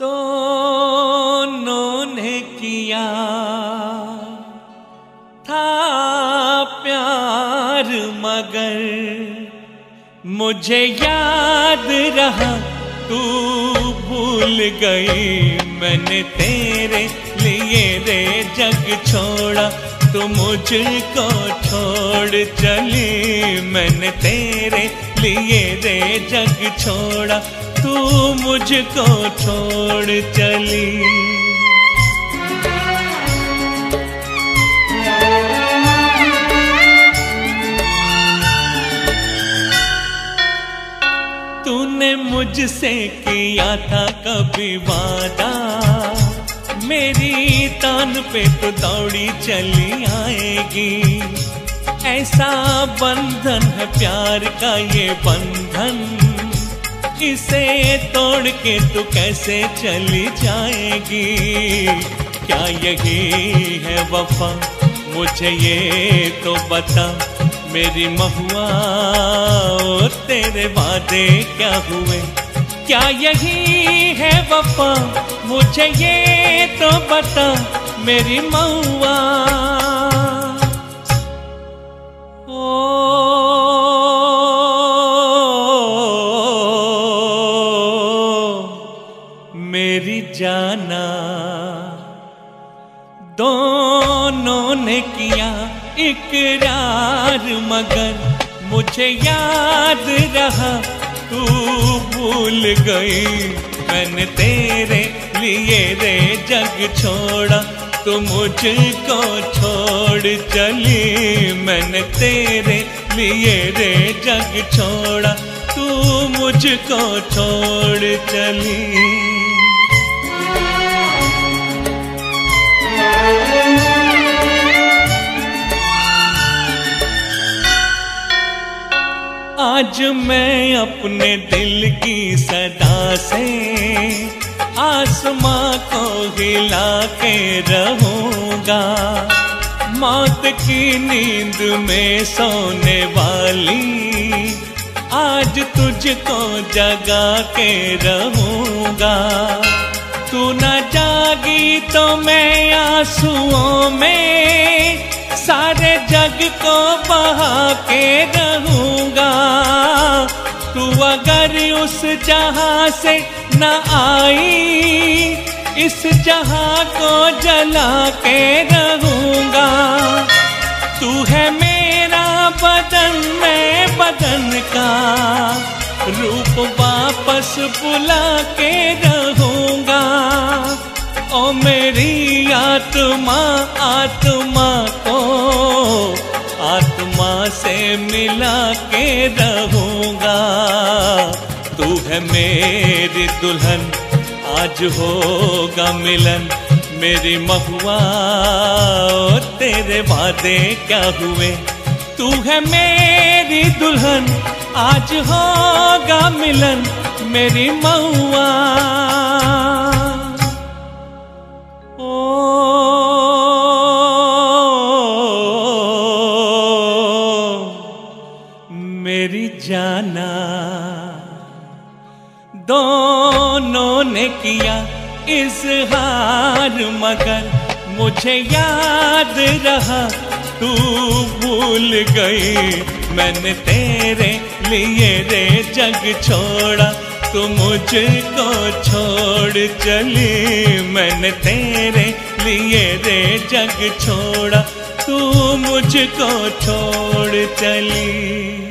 दोनों ने किया था प्यार मगर मुझे याद रहा तू भूल गई मैंने तेरे लिए रे जग छोड़ा, तू मुझको छोड़ चली। मैंने तेरे लिए रे जग छोड़ा, तू मुझको छोड़ चली। तूने मुझसे किया था कभी वादा मेरी तान पे तो दौड़ी चली आएगी। ऐसा बंधन है प्यार का ये बंधन। इसे तोड़ के तू कैसे चली जाएगी? क्या यही है वफा? मुझे ये तो बता, मेरी महुआ तेरे वादे क्या हुए? क्या यही है वफा? मुझे ये तो बता, मेरी महुआ। मेरी जाना। दोनों ने किया इकरार मगर मुझे याद रहा तू भूल गई। मैंने तेरे लिए रे जग छोड़ा। तू मुझको छोड़ चली। मैंने तेरे लिए रे जग छोड़ा। तू मुझको छोड़ चली। आज मैं अपने दिल की सदा से आसमां को हिला के रहूँगा। मौत की नींद में सोने वाली आज तुझको जगा के रहूँगा। तू न जागी तो मैं आंसुओं में सारे जग को बहा के रहूँगा। तू अगर उस जहाँ से न आई, इस जहाँ को जला के रहूँगा। तू है मेरा बदन, मैं बदन का रूप वापस बुला के रहूँगा। ओ मेरी आत्मा आत्मा को आत्मा से मिला के रहूँगा। तू है मेरी दुल्हन, आज होगा मिलन। मेरी महुआ तेरे वादे क्या हुए? तू है मेरी दुल्हन, आज होगा मिलन। मेरी महुआ दोनों ने किया इजहार, मगर मुझे याद रहा, तू भूल गई। मैंने तेरे लिए रे जग छोड़ा, तू मुझको छोड़ चली। मैंने तेरे लिए रे जग छोड़ा, तू मुझको छोड़ चली।